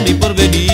me espera mi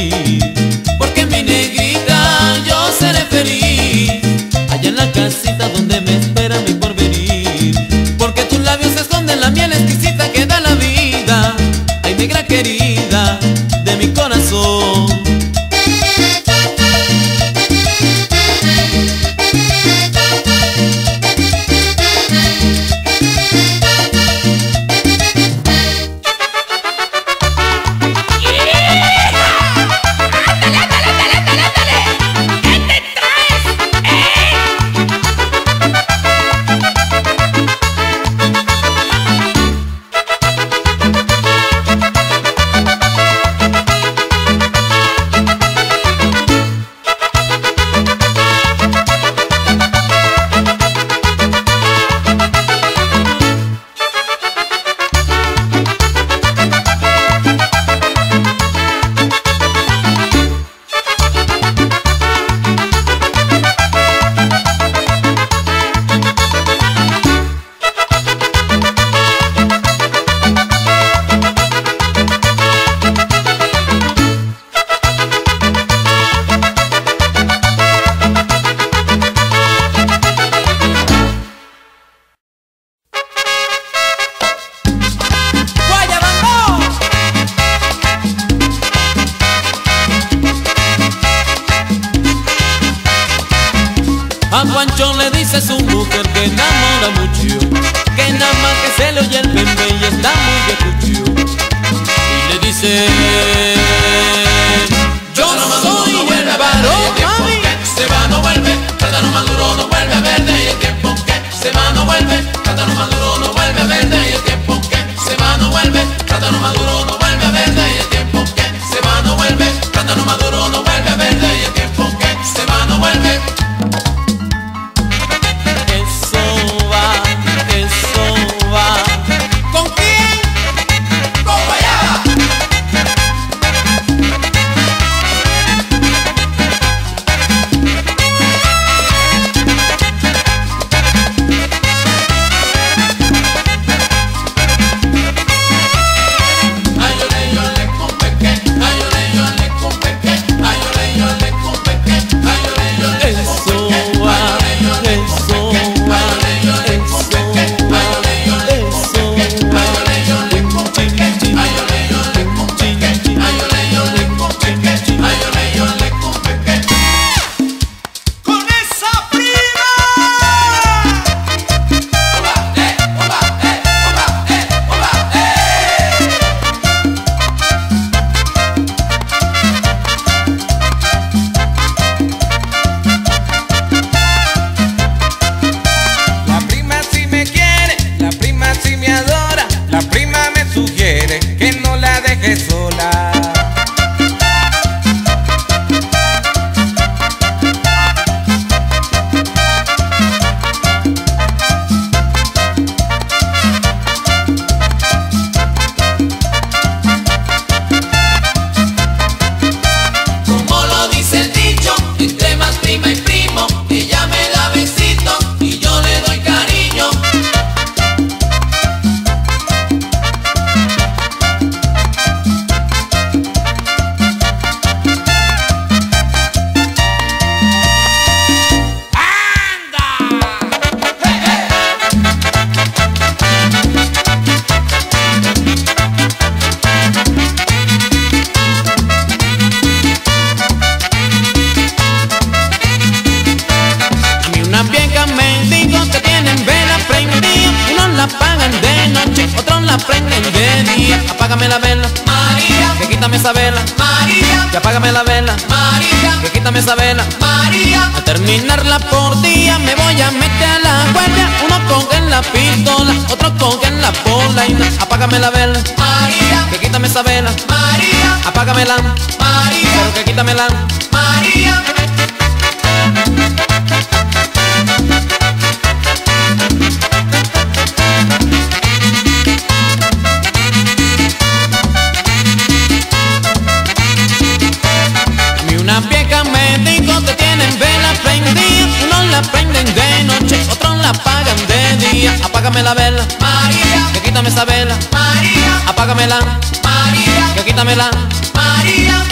Apágame esa vela, María. Apágamela, María. Yo quítamela, María.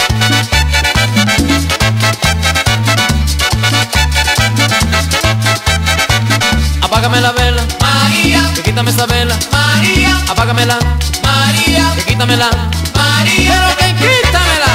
Apágame la vela, María. Yo quítame esa vela, María. Apágamela, María. Yo quítamela, María. Pero que quítamela.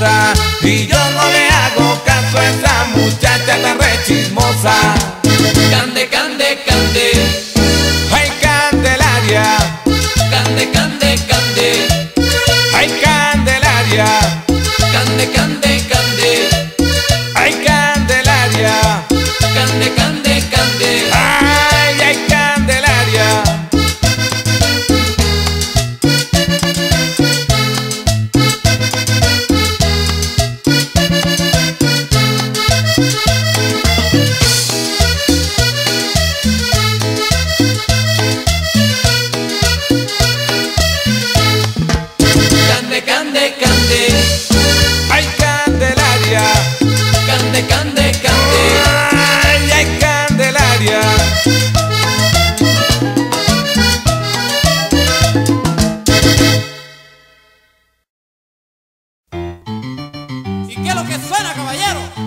dançar. que suena, caballero.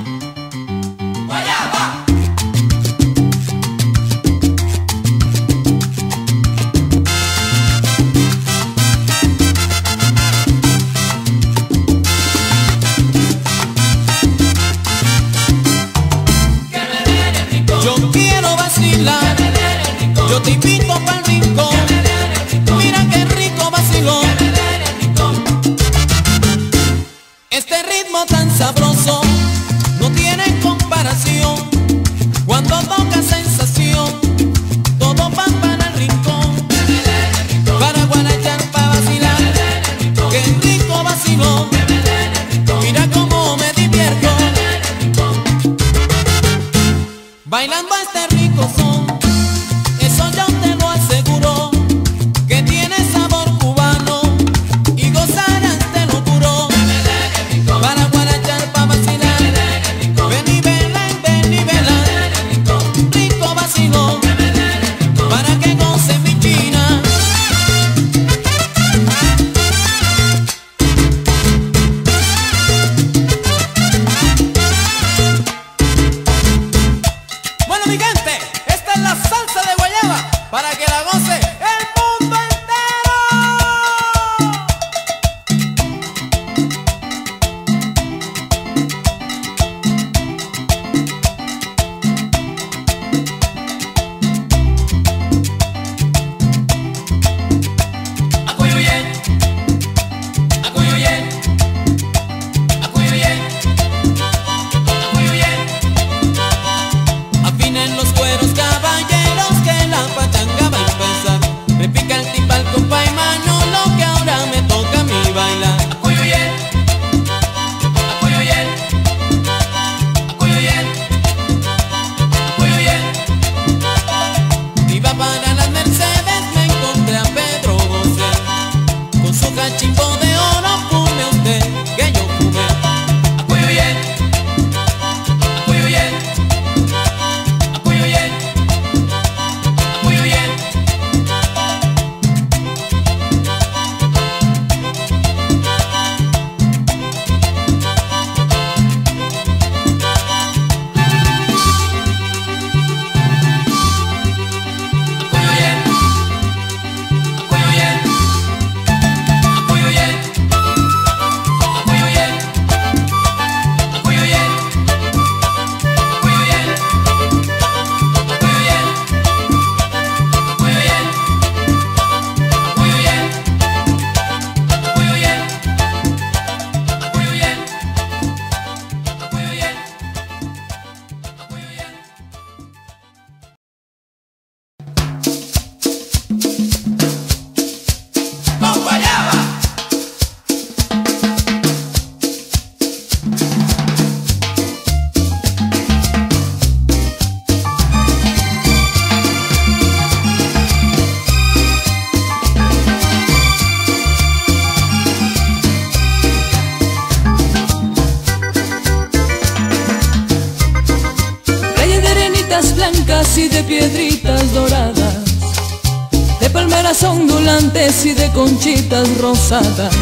conchitas rosadas.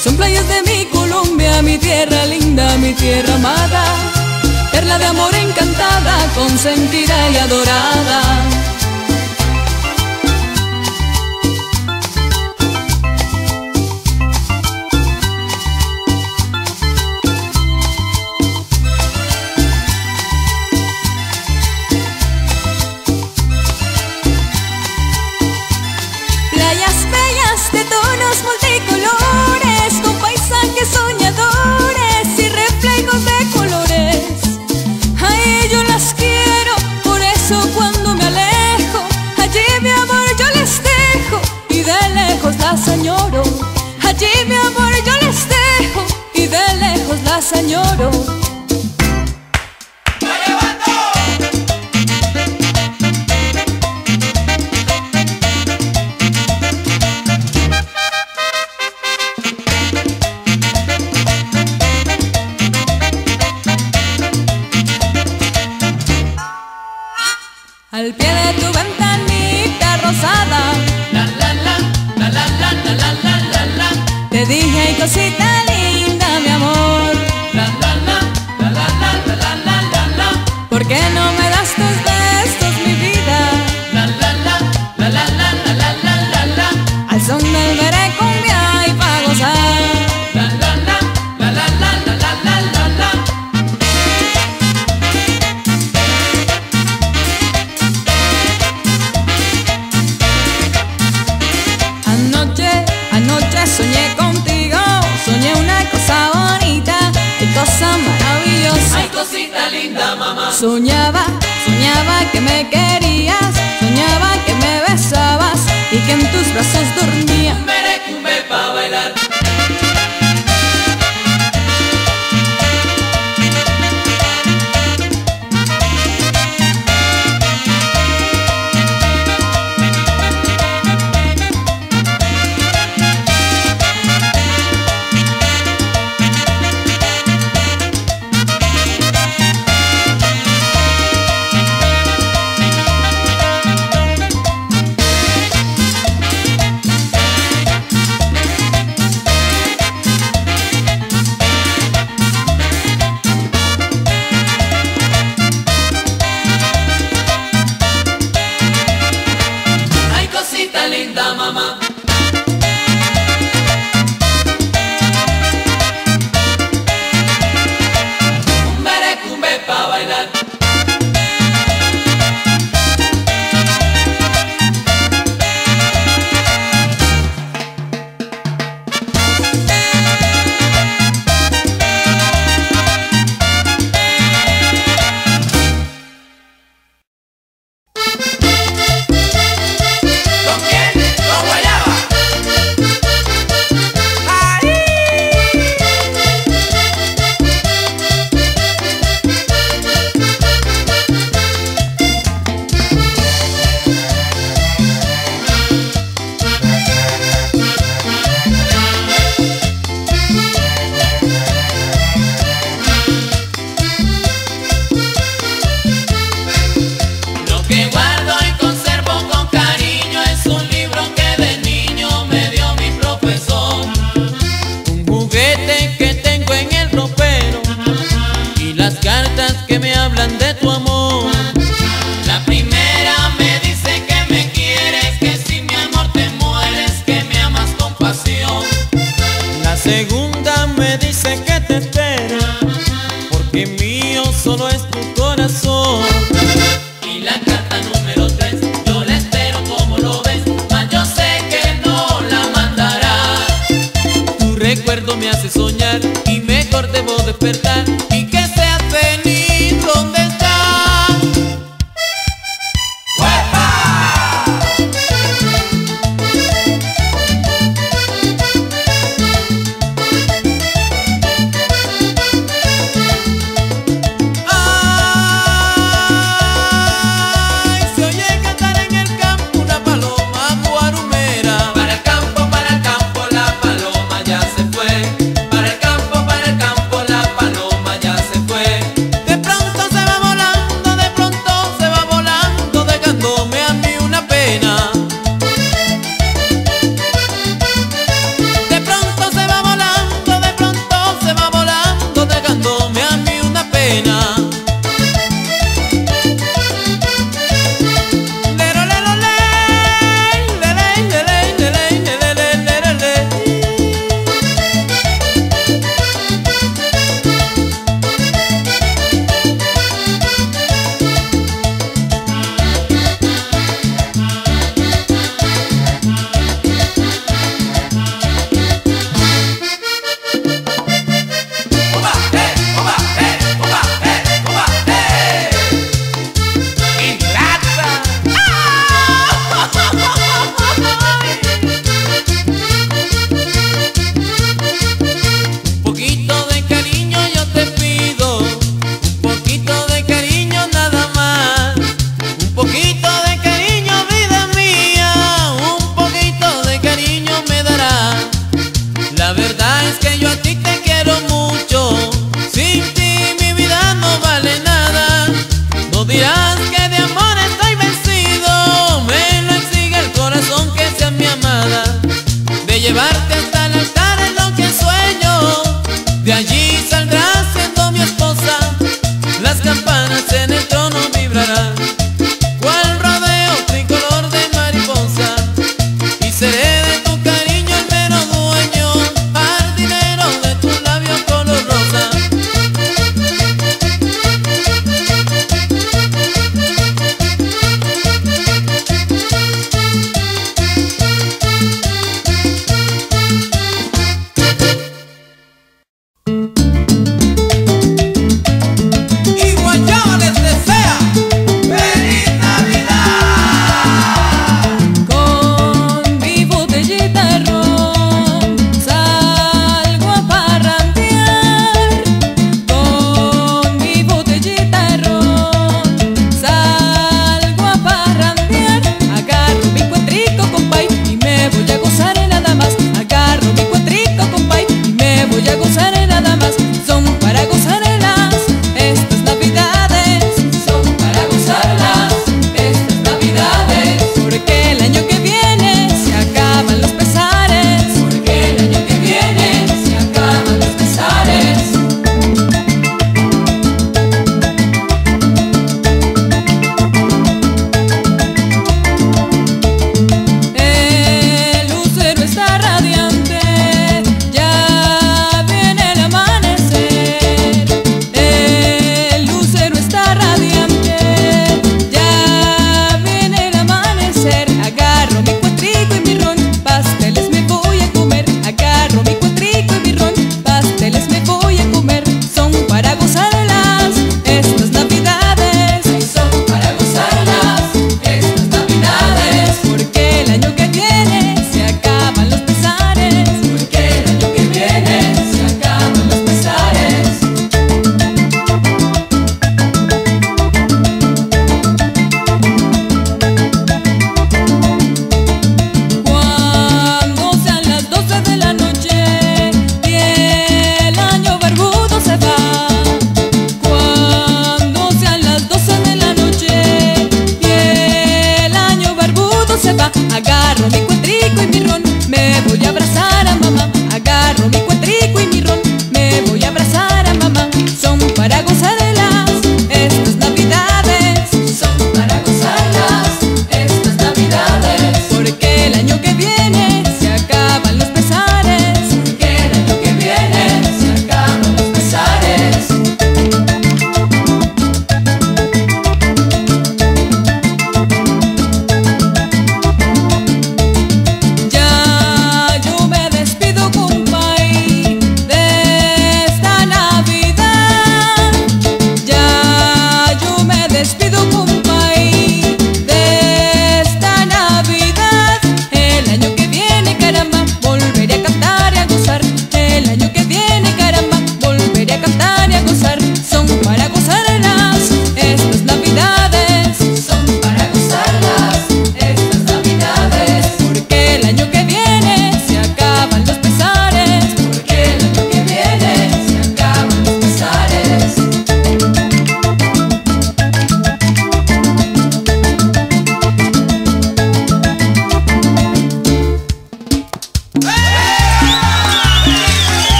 Son playas de mi Colombia, mi tierra linda, mi tierra amada, perla de amor encantada, consentida y adorada. Allí mi amor yo les dejo y de lejos las añoro. mama. me hablan de tu amor. La primera me dice que me quieres, que si mi amor te mueres, que me amas con pasión. La segunda me dice que te espera, porque mío solo es tu corazón.